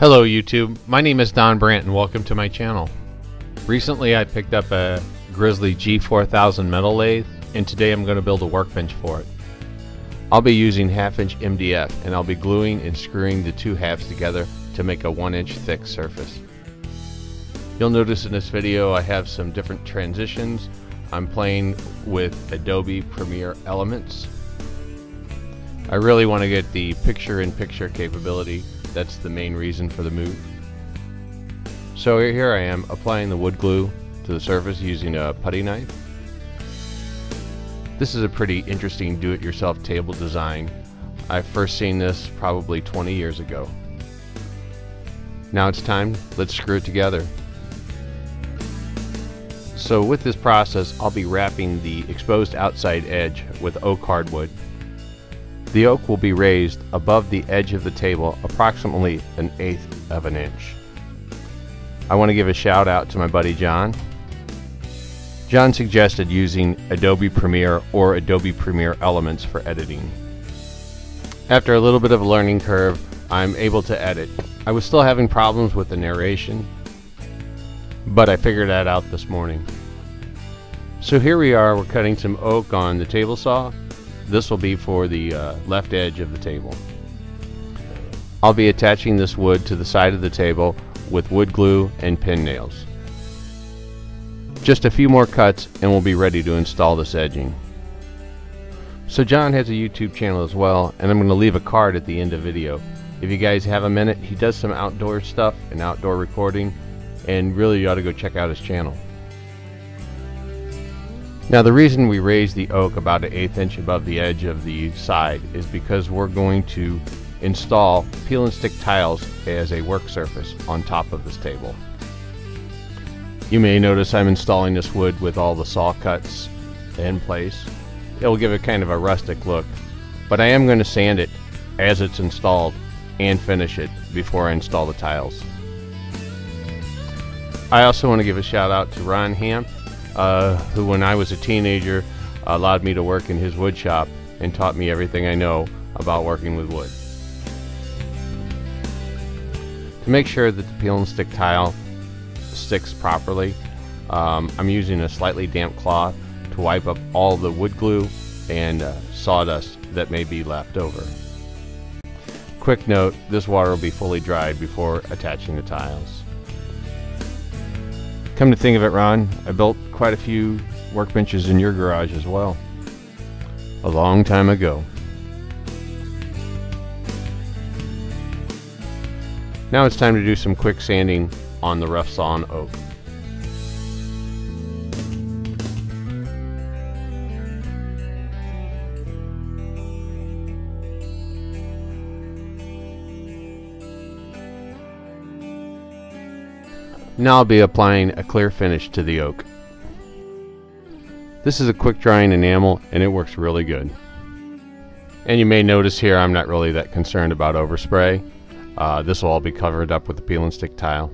Hello YouTube, my name is Don Brandt and welcome to my channel. Recently I picked up a Grizzly G4000 metal lathe and today I'm going to build a workbench for it. I'll be using half inch MDF and I'll be gluing and screwing the two halves together to make a one inch thick surface. You'll notice in this video I have some different transitions. I'm playing with Adobe Premiere Elements. I really want to get the picture-in-picture -picture capability. That's the main reason for the move. So here I am applying the wood glue to the surface using a putty knife. This is a pretty interesting do-it-yourself table design. I first seen this probably 20 years ago. Now it's time, let's screw it together. So with this process, I'll be wrapping the exposed outside edge with oak hardwood. The oak will be raised above the edge of the table approximately an eighth of an inch. I want to give a shout out to my buddy John. John suggested using Adobe Premiere or Adobe Premiere Elements for editing. After a little bit of a learning curve, I'm able to edit. I was still having problems with the narration, but I figured that out this morning. So here we are, we're cutting some oak on the table saw this will be for the uh, left edge of the table. I'll be attaching this wood to the side of the table with wood glue and pin nails. Just a few more cuts and we'll be ready to install this edging. So John has a YouTube channel as well and I'm going to leave a card at the end of video. If you guys have a minute, he does some outdoor stuff and outdoor recording and really you ought to go check out his channel. Now the reason we raise the oak about an eighth inch above the edge of the side is because we're going to install peel and stick tiles as a work surface on top of this table. You may notice I'm installing this wood with all the saw cuts in place. It will give it kind of a rustic look, but I am going to sand it as it's installed and finish it before I install the tiles. I also want to give a shout out to Ron Hamp uh, who, when I was a teenager, allowed me to work in his wood shop and taught me everything I know about working with wood. To make sure that the peel and stick tile sticks properly, um, I'm using a slightly damp cloth to wipe up all the wood glue and uh, sawdust that may be left over. Quick note, this water will be fully dried before attaching the tiles. Come to think of it, Ron, I built quite a few workbenches in your garage as well. A long time ago. Now it's time to do some quick sanding on the rough sawn oak. Now I'll be applying a clear finish to the oak. This is a quick drying enamel and it works really good. And you may notice here I'm not really that concerned about overspray. Uh, this will all be covered up with the peel and stick tile.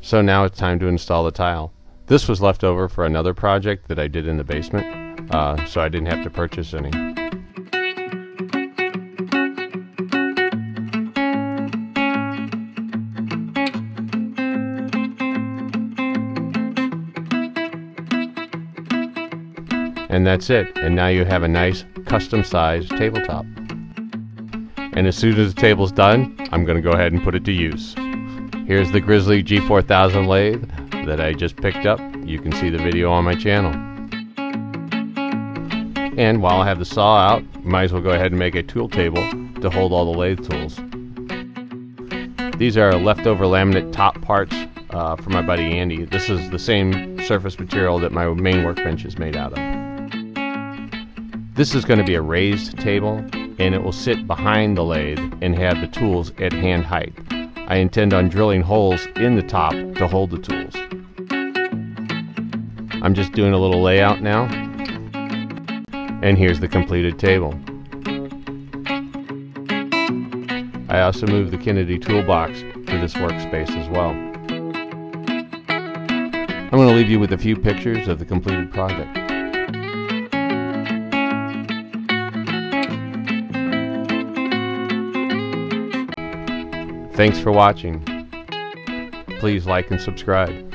So now it's time to install the tile. This was left over for another project that I did in the basement, uh, so I didn't have to purchase any. And that's it. And now you have a nice custom sized tabletop. And as soon as the table's done, I'm going to go ahead and put it to use. Here's the Grizzly G4000 lathe that I just picked up. You can see the video on my channel. And while I have the saw out, might as well go ahead and make a tool table to hold all the lathe tools. These are leftover laminate top parts uh, from my buddy Andy. This is the same surface material that my main workbench is made out of. This is going to be a raised table and it will sit behind the lathe and have the tools at hand height. I intend on drilling holes in the top to hold the tools. I'm just doing a little layout now. And here's the completed table. I also moved the Kennedy toolbox to this workspace as well. I'm going to leave you with a few pictures of the completed project. Thanks for watching. Please like and subscribe.